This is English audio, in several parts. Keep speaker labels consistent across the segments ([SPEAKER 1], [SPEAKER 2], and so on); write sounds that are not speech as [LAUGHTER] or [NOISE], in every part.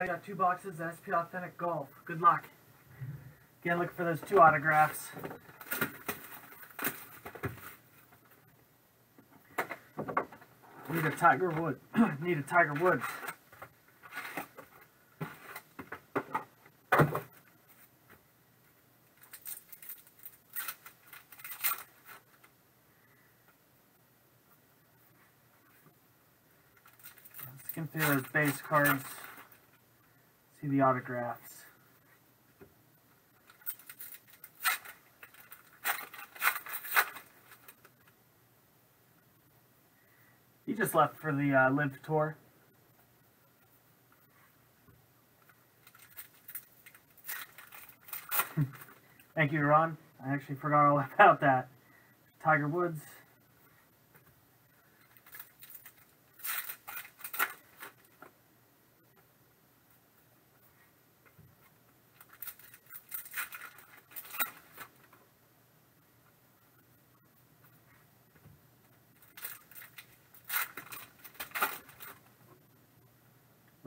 [SPEAKER 1] I got two boxes of SP Authentic Golf. Good luck. Again, look for those two autographs. Need a Tiger Wood. [CLEARS THROAT] Need a Tiger Woods. Skim through those base cards. See the autographs. He just left for the uh, LIV tour. [LAUGHS] Thank you, Ron. I actually forgot all [LAUGHS] about that. Tiger Woods.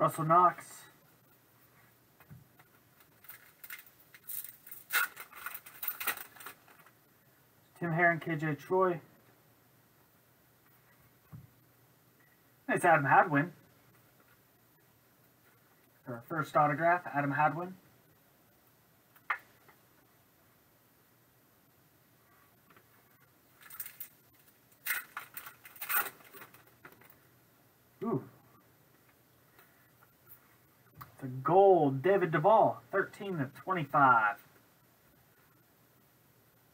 [SPEAKER 1] Russell Knox. Tim Herron, KJ Choi. It's Adam Hadwin. Our first autograph, Adam Hadwin. Ooh, a gold, David Duval, 13 to 25.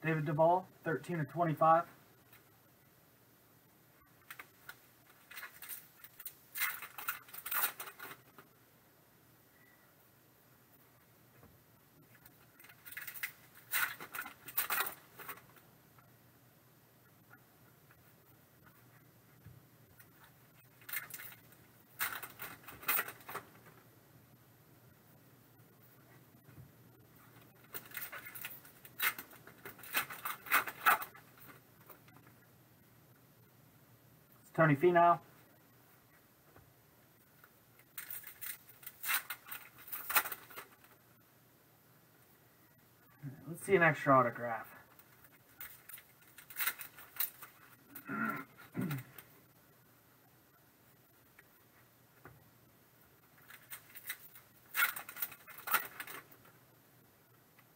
[SPEAKER 1] David Duval, 13 to 25. Tony Finau. Let's see an extra autograph.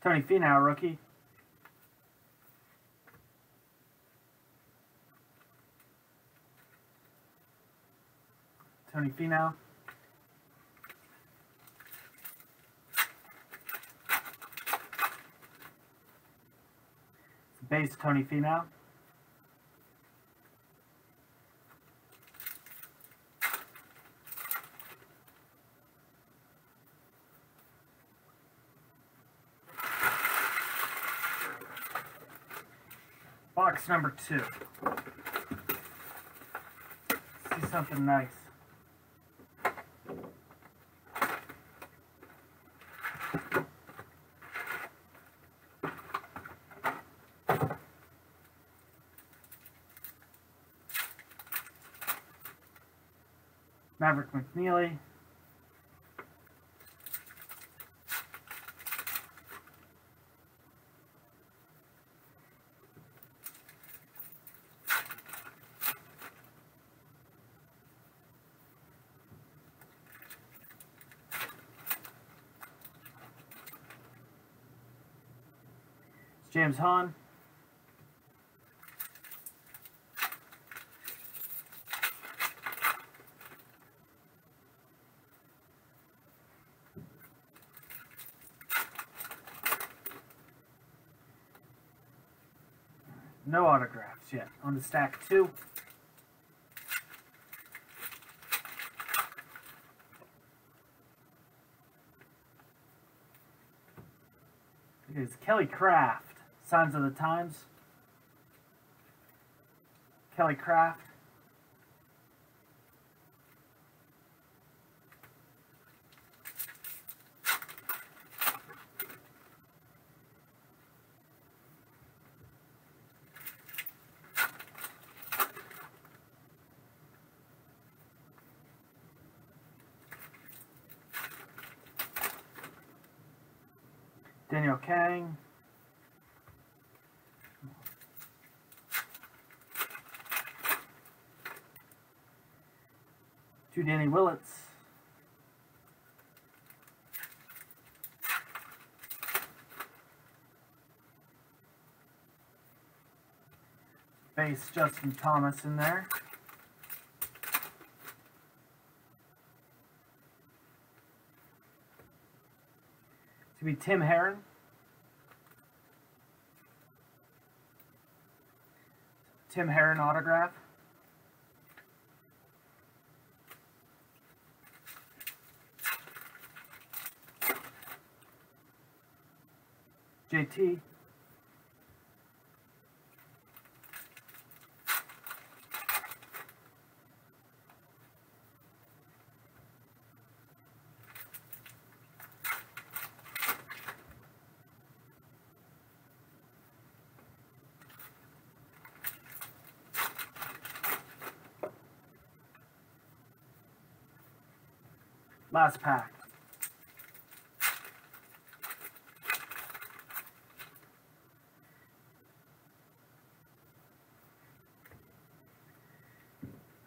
[SPEAKER 1] Tony Finau, rookie. Tony Finau. Base Tony Finau. Box number two. see something nice. Maverick McNealy. James Hahn. No autographs yet. On the stack two. It is Kelly Kraft. Signs of the Times. Kelly Kraft. Danielle Kang. To Danny Willets. Base Justin Thomas in there. To be Tim Herron. Tim Herron autograph. JT. Last pack.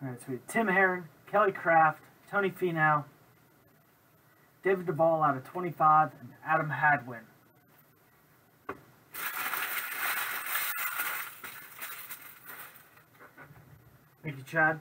[SPEAKER 1] All right, sweet. Tim Herron, Kelly Kraft, Tony Finau, David Duval out of 25, and Adam Hadwin. Thank you, Chad.